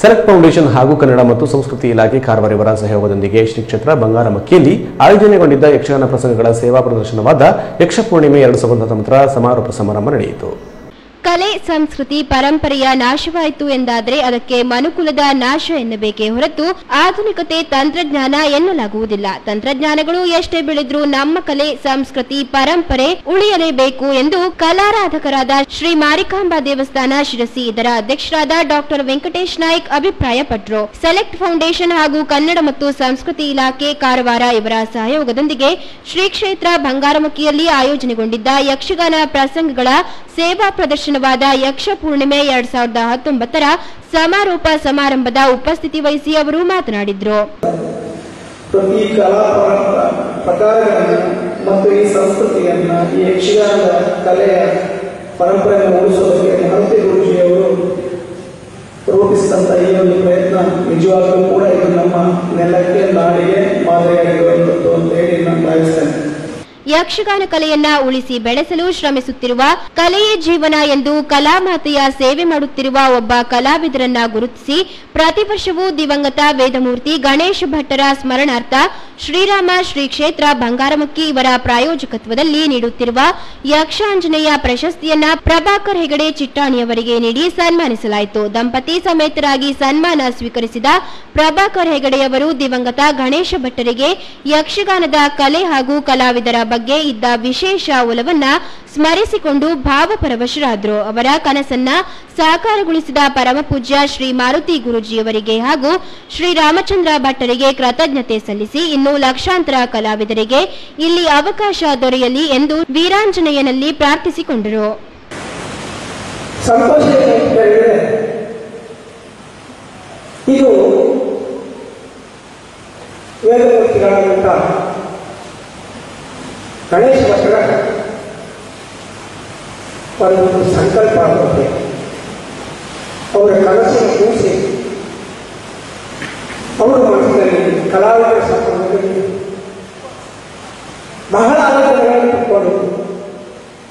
Select foundation ಹಾಗೂ ಕನ್ನಡ ಮತ್ತು ಸಂಸ್ಕೃತಿ ಇಲಾಖೆ ಕಾರ್ವಾರಿವರ ಸಹಯೋಗದೊಂದಿಗೆ ಶ್ರೀ ಕ್ಷೇತ್ರ ಬಂಗಾರಮಕ್ಕಿಯಲ್ಲಿ ಆಯೋಜನೆಗೊಂಡಿದ್ದ ಯಕ್ಷಗಾನ ಪ್ರಸಂಗಗಳ ಸೇವಾ ಪ್ರದರ್ಶನವಾದ ಯಕ್ಷ ಪೂರ್ಣಿಮೆ ಎರಡು ಸಾವಿರದ ಸಮಾರೋಪ ಸಮಾರಂಭ ನಡೆಯಿತು. ಕಲೆ, ಸಂಸ್ಕೃತಿ, ಪರಂಪರೆಯ ನಾಶವಾಯಿತು ಎಂದಾದರೆ ಅದಕ್ಕೆ ಮನುಕುಲದ ನಾಶ ಎನ್ನಬೇಕೇ ಹೊರತು ಆಧುನಿಕತೆ, ತಂತ್ರಜ್ಞಾನ ಎನ್ನಲಾಗುವುದಿಲ್ಲ. ತಂತ್ರಜ್ಞಾನಗಳು ಎಷ್ಟೇ ಬೆಳೆದ್ರೂ ನಮ್ಮ ಕಲೆ, ಸಂಸ್ಕೃತಿ, ಪರಂಪರೆ ಉಳಿಯಲೇಬೇಕು ಎಂದು ಕಲಾರಾಧಕರಾದ ಶ್ರೀ ಮಾರಿಕಾಂಬಾ ದೇವಸ್ಥಾನ ಶಿರಸಿ ಇದರ ಅಧ್ಯಕ್ಷರಾದ ಡಾಕ್ಟರ್ ವೆಂಕಟೇಶ್ ನಾಯ್ಕ್ ಅಭಿಪ್ರಾಯಪಟ್ಟರು ಸೆಲೆಕ್ಟ್ ಫೌಂಡೇಶನ್ ಹಾಗೂ ಕನ್ನಡ ಮತ್ತು ಸಂಸ್ಕೃತಿ ಇಲಾಖೆ ಕಾರವಾರ ಇವರ ಸಹಯೋಗದೊಂದಿಗೆ ಶ್ರೀ ಕ್ಷೇತ್ರ ಬಂಗಾರಮುಖಿಯಲ್ಲಿ ಆಯೋಜನೆಗೊಂಡಿದ್ದ ಯಕ್ಷಗಾನ ಪ್ರಸಂಗಗಳ ಸೇವಾ ಪ್ರದರ್ಶನವಾದ ಯಕ್ಷ ಪೂರ್ಣಿಮೆ ಎರಡ್ ಸಾವಿರದ ಹತ್ತೊಂಬತ್ತರ ಸಮಾರೋಪ ಸಮಾರಂಭದ ಉಪಸ್ಥಿತಿ ವಹಿಸಿ ಅವರು ಮಾತನಾಡಿದ್ರು. ಪ್ರತಿ ಕಲಾ ಪ್ರಕಾರಗಳನ್ನು ಮತ್ತು ಈ ಸಂಸ್ಕೃತಿಯನ್ನ, ಈ ಯಕ್ಷಗಾನದ ಕಲೆಯ ಪರಂಪರೆಯನ್ನು ಉಳಿಸೋದಕ್ಕೆ ಮಾರುತಿ ಗುರುಜಿಯವರು ರೂಪಿಸಿದಂತಹ ಈ ಒಂದು ಪ್ರಯತ್ನ ನಿಜವಾಗ್ಲೂ ಕೂಡ ಯಕ್ಷಗಾನ ಕಲೆಯನ್ನ ಉಳಿಸಿ ಬೆಳೆಸಲು ಶ್ರಮಿಸುತ್ತಿರುವ ಕಲೆಯೇ ಜೀವನ ಎಂದು ಕಲಾಮಾತೆಯ ಸೇವೆ ಮಾಡುತ್ತಿರುವ ಒಬ್ಬ ಕಲಾವಿದರನ್ನ ಗುರುತಿಸಿ ಪ್ರತಿ ವರ್ಷವೂ ದಿವಂಗತ ವೇದಮೂರ್ತಿ ಗಣೇಶ ಭಟ್ಟರ ಸ್ಮರಣಾರ್ಥ ಶ್ರೀರಾಮ ಶ್ರೀ ಕ್ಷೇತ್ರ ಬಂಗಾರಮಕ್ಕಿ ಇವರ ಪ್ರಾಯೋಜಕತ್ವದಲ್ಲಿ ನೀಡುತ್ತಿರುವ ಯಕ್ಷಾಂಜನೇಯ ಪ್ರಶಸ್ತಿಯನ್ನ ಪ್ರಭಾಕರ್ ಹೆಗಡೆ ಚಿಟ್ಟಾಣಿಯವರಿಗೆ ನೀಡಿ ಸನ್ಮಾನಿಸಲಾಯಿತು. ದಂಪತಿ ಸಮೇತರಾಗಿ ಸನ್ಮಾನ ಸ್ವೀಕರಿಸಿದ ಪ್ರಭಾಕರ್ ಹೆಗಡೆಯವರು ದಿವಂಗತ ಗಣೇಶ ಭಟ್ಟರಿಗೆ ಯಕ್ಷಗಾನದ ಕಲೆ ಹಾಗೂ ಕಲಾವಿದರ ಇದ್ದ ವಿಶೇಷ ಒಲವನ್ನ ಸ್ಮರಿಸಿಕೊಂಡು ಭಾವಪರವಶರಾದರು. ಅವರ ಕನಸನ್ನ ಸಾಕಾರಗೊಳಿಸಿದ ಪರಮಪೂಜ್ಯ ಶ್ರೀ ಮಾರುತಿ ಗುರುಜಿಯವರಿಗೆ ಹಾಗೂ ಶ್ರೀ ರಾಮಚಂದ್ರ ಭಟ್ಟರಿಗೆ ಕೃತಜ್ಞತೆ ಸಲ್ಲಿಸಿ ಇನ್ನು ಲಕ್ಷಾಂತರ ಕಲಾವಿದರಿಗೆ ಇಲ್ಲಿ ಅವಕಾಶ ದೊರೆಯಲಿ ಎಂದು ವೀರಾಂಜನೇಯನಲ್ಲಿ ಪ್ರಾರ್ಥಿಸಿಕೊಂಡರು. ಇದು ವೇದಮೂರ್ತಿಗಳಾದಂಥ ಗಣೇಶ ಭಟ್ಟರ ಒಂದು ಸಂಕಲ್ಪ ಆಗುತ್ತೆ ಅವರ ಕನಸನ್ನು ಕೂರಿಸಿ ಅವರ ಮನಸ್ಸಿನಲ್ಲಿ ಕಲಾವಿದರ ಸಂಬಂಧದಲ್ಲಿ ಬಹಳ ಆಲೋಚನೆಗಳನ್ನು ಇಟ್ಕೊಂಡಿದ್ರು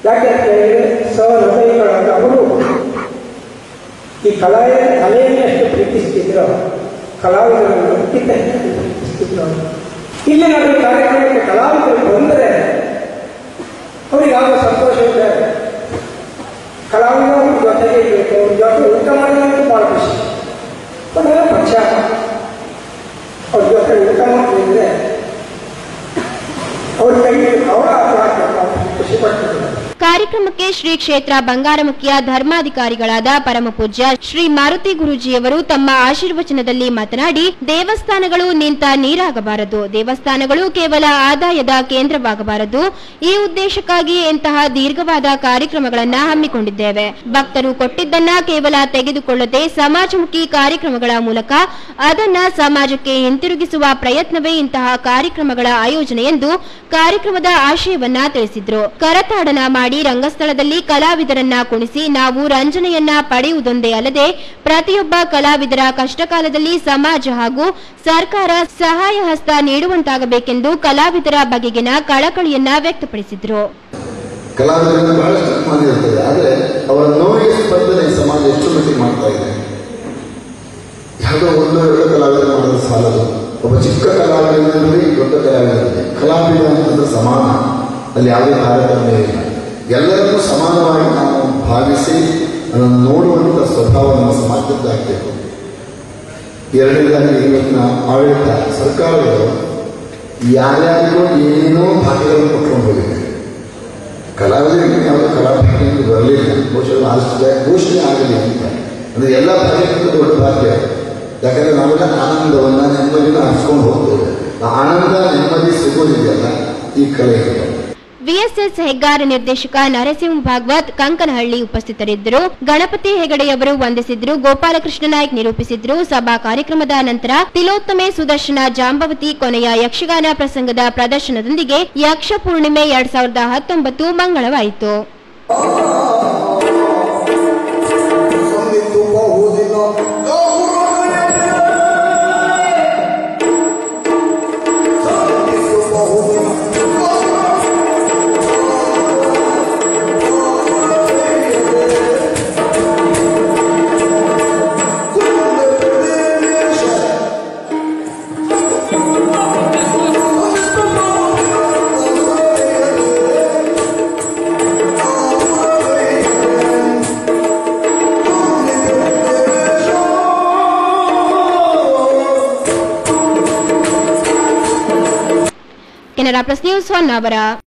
ಯಾಕೆ ಅಂತ ಹೇಳಿದ್ರೆ ಸಹೃದಯಗಳಾದ ಅವರು ಈ ಕಲೆಯ ಕಲೆಯನ್ನು ಎಷ್ಟು ಪ್ರೀತಿಸ್ತಿದ್ರು ಕಲಾವಿದರನ್ನು ಅದಕ್ಕಿಂತ ಹೆಚ್ಚು ಪ್ರೀತಿಸ್ತಿದ್ರು ಅವರು. ಇಲ್ಲಿ ನಾವು ಈ ಕಾರ್ಯಕ್ರಮಕ್ಕೆ ಕಲಾವಿದರು ಬಂದರೆ ಅವರಿಗೆ ಆಗ ಸಂತೋಷ ಇದೆ ಕಲಾವಿದರು ಅವ್ರ ಜೊತೆಗೆ ಇರಬೇಕು ಅವ್ರ ಜೊತೆ ಊಟ ಮಾಡೋದಂತೂ ಭಾಳ ಖುಷಿ ಒಂದೆಲ್ಲ ಪಕ್ಷ ಕಾರ್ಯಕ್ರಮಕ್ಕೆ ಶ್ರೀ ಕ್ಷೇತ್ರ ಬಂಗಾರಮುಖಿಯ ಧರ್ಮಾಧಿಕಾರಿಗಳಾದ ಪರಮಪೂಜ್ಯ ಶ್ರೀ ಮಾರುತಿ ಗುರುಜಿಯವರು ತಮ್ಮ ಆಶೀರ್ವಚನದಲ್ಲಿ ಮಾತನಾಡಿ, ದೇವಸ್ಥಾನಗಳು ನಿಂತ ನೀರಾಗಬಾರದು. ದೇವಸ್ಥಾನಗಳು ಕೇವಲ ಆದಾಯದ ಕೇಂದ್ರವಾಗಬಾರದು. ಈ ಉದ್ದೇಶಕ್ಕಾಗಿ ಇಂತಹ ದೀರ್ಘವಾದ ಕಾರ್ಯಕ್ರಮಗಳನ್ನು ಹಮ್ಮಿಕೊಂಡಿದ್ದೇವೆ. ಭಕ್ತರು ಕೊಟ್ಟಿದ್ದನ್ನ ಕೇವಲ ತೆಗೆದುಕೊಳ್ಳದೆ ಸಮಾಜಮುಖಿ ಕಾರ್ಯಕ್ರಮಗಳ ಮೂಲಕ ಅದನ್ನ ಸಮಾಜಕ್ಕೆ ಹಿಂತಿರುಗಿಸುವ ಪ್ರಯತ್ನವೇ ಇಂತಹ ಕಾರ್ಯಕ್ರಮಗಳ ಆಯೋಜನೆ ಎಂದು ಕಾರ್ಯಕ್ರಮದ ಆಶಯವನ್ನ ತಿಳಿಸಿದ್ರು. ಕರತಾಡನ ಮಾಡಿ ರಂಗಸ್ಥಳದಲ್ಲಿ ಕಲಾವಿದರನ್ನ ಕುಣಿಸಿ ನಾವು ರಂಜನೆಯನ್ನ ಪಡೆಯುವುದೊಂದೇ ಅಲ್ಲದೆ ಪ್ರತಿಯೊಬ್ಬ ಕಲಾವಿದರ ಕಷ್ಟಕಾಲದಲ್ಲಿ ಸಮಾಜ ಹಾಗೂ ಸರ್ಕಾರ ಸಹಾಯ ಹಸ್ತ ನೀಡುವಂತಾಗಬೇಕೆಂದು ಕಲಾವಿದರ ಬಗೆಗಿನ ಕಳಕಳಿಯನ್ನ ವ್ಯಕ್ತಪಡಿಸಿದ್ರು. ಬಹಳಷ್ಟು ಆದರೆ ಅವರ ಸಮಾಜ ಎಷ್ಟು ಒಂದು ಒಬ್ಬ ಚಿಕ್ಕ ಕಲಾವಿದರಲ್ಲಿ ದೊಡ್ಡ ಕಲಾವಿದರಲ್ಲಿ ಕಲಾವಿದ ಅಂತಂದ್ರೆ ಸಮಾನ. ಅಲ್ಲಿ ಯಾವುದೇ ತಾರತಮ್ಯ ಇಲ್ಲ. ಎಲ್ಲರನ್ನೂ ಸಮಾನವಾಗಿ ನಾವು ಭಾವಿಸಿ ಅದನ್ನು ನೋಡುವಂಥ ಸ್ವಭಾವ ನಮ್ಮ ಸಮಾಜದ್ದಾಗಬೇಕು ಎರಡನೇದಾಗಿ ಇವತ್ತಿನ ಆಡಳಿತ ಸರ್ಕಾರಗಳು ಯಾರ್ಯಾರಿಗೂ ಏನೇನೋ ಭಾಗ್ಯಗಳನ್ನು ಕೊಟ್ಕೊಂಡು ಹೋಗಿದೆ ಕಲಾವಿದರಿಗೆ ಯಾವುದೋ ಕಲಾಭಾಗ್ಯಗಳು ಬರಲಿಲ್ಲ. ಘೋಷಣೆ ಆಲಿಸಿದೆ ಘೋಷಣೆ ಆಗಲಿ ಅಂತ. ಅಂದರೆ ಎಲ್ಲ ಭಾಗ್ಯಕ್ಕಿಂತ ದೊಡ್ಡ ಭಾಗ್ಯ. ಯಾಕಂದರೆ ನಾವೆಲ್ಲ ಆನಂದವನ್ನ ನೆಮ್ಮದಿನ ಹಂಚ್ಕೊಂಡು ಹೋಗ್ತೇವೆ. ಆ ಆನಂದ ನೆಮ್ಮದಿ ಸಿಗೋದಿದೆಯಲ್ಲ ಈ ಕಲೆಯಿಂದ. ವಿಎಸ್ಎಸ್ ಹೆಗ್ಗಾರ ನಿರ್ದೇಶಕ ನರಸಿಂಹ ಭಾಗವತ್ ಕಂಕನಹಳ್ಳಿ ಉಪಸ್ಥಿತರಿದ್ದರು. ಗಣಪತಿ ಹೆಗಡೆಯವರು ವಂದಿಸಿದ್ರು, ಗೋಪಾಲಕೃಷ್ಣ ನಾಯ್ಕ್ ನಿರೂಪಿಸಿದ್ರು. ಸಭಾ ಕಾರ್ಯಕ್ರಮದ ನಂತರ ತಿಲೋತ್ತಮೆ ಸುದರ್ಶನ ಜಾಂಬವತಿ ಕೊನೆಯ ಯಕ್ಷಗಾನ ಪ್ರಸಂಗದ ಪ್ರದರ್ಶನದೊಂದಿಗೆ ಯಕ್ಷ ಪೂರ್ಣಿಮೆ ಎರಡ್ ಸಾವಿರದ ಹತ್ತೊಂಬತ್ತು ಮಂಗಳವಾಯಿತು. Canada Plus News, Honnabara.